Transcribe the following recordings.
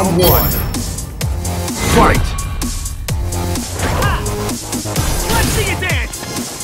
Round one. Fight! Ah, let's see you dance!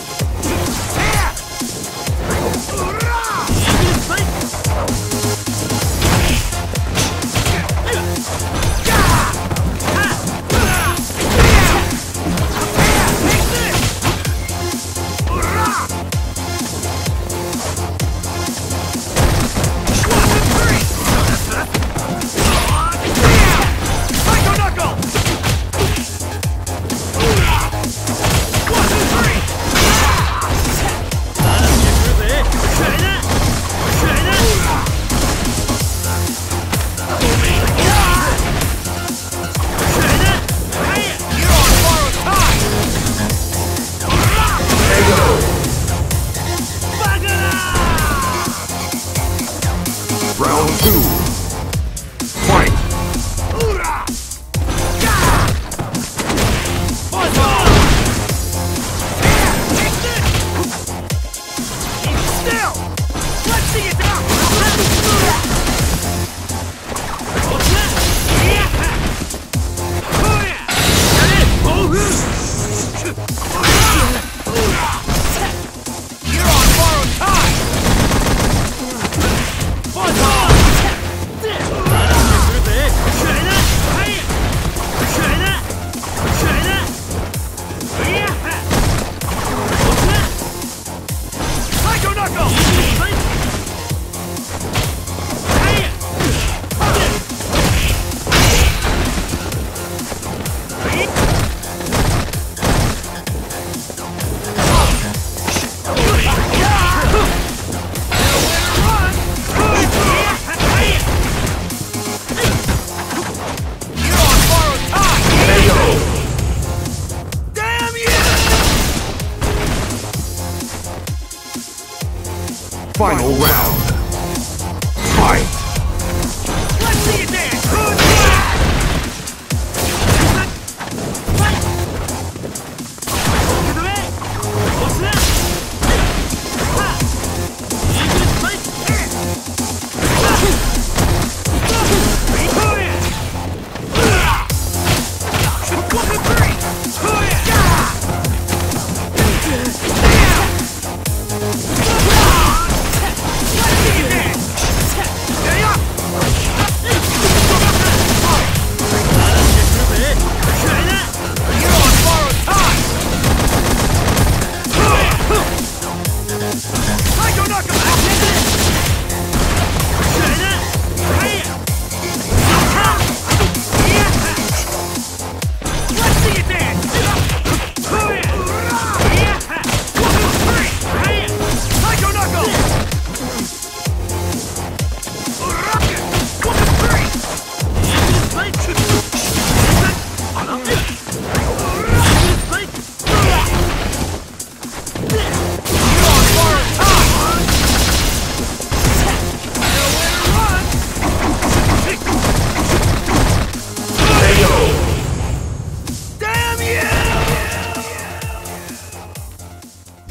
Final round.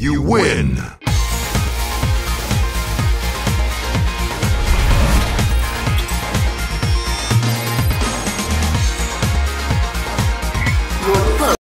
You win!